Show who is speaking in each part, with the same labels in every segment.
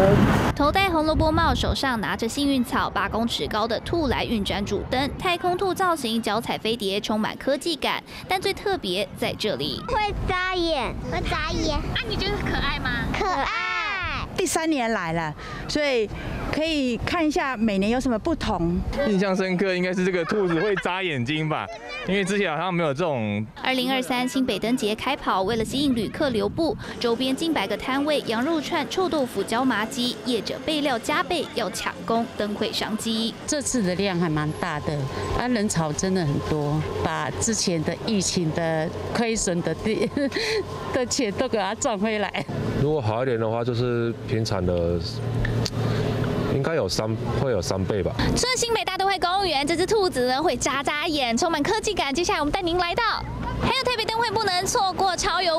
Speaker 1: 车。
Speaker 2: 头戴红萝卜帽，手上拿着幸运草，八公尺高的兔来运转主灯，太空兔造型，脚踩飞碟，充满科技感。但最特别在这里，
Speaker 3: 会眨眼，会眨眼。啊，
Speaker 2: 你觉得可爱吗？
Speaker 3: 可爱。
Speaker 4: 第三年来了，所以。可以看一下每年有什么不同。
Speaker 5: 印象深刻应该是这个兔子会眨眼睛吧，因为之前好像没有这种。
Speaker 2: 二零二三新北灯节开跑，为了吸引旅客留步，周边近百个摊位，羊肉串、臭豆腐、椒麻鸡，业者备料加倍，要抢攻灯会商机。
Speaker 6: 这次的量还蛮大的，啊，人潮真的很多，把之前的疫情的亏损的地 的钱都给它赚回来。
Speaker 7: 如果好一点的话，就是平常的。应该有三，会有三倍吧。
Speaker 2: 这新北大都会公园，这只兔子呢会眨眨眼，充满科技感。接下来我们带您来到。还有特别灯会不能错过，超有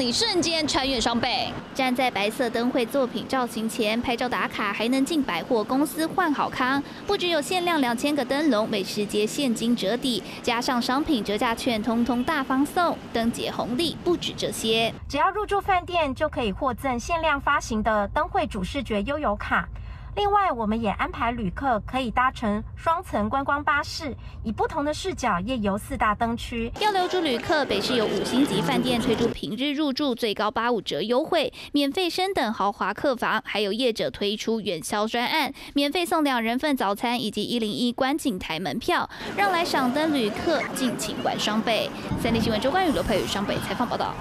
Speaker 2: 你瞬间穿越双倍。站在白色灯会作品造型前拍照打卡，还能进百货公司换好康。不只有限量两千个灯笼，美食节现金折抵，加上商品折价券，通通大方送。灯节红利不止这些，
Speaker 8: 只要入住饭店就可以获赠限量发行的灯会主视觉悠游卡。另外，我们也安排旅客可以搭乘双层观光巴士，以不同的视角夜游四大灯区。
Speaker 2: 要留住旅客，北市有五星级饭店推出平日入住最高八五折优惠，免费升等豪华客房，还有业者推出远销专案，免费送两人份早餐以及一零一观景台门票，让来赏灯旅客尽情玩双倍。三立新闻周冠宇、罗佩宇双北采访报道。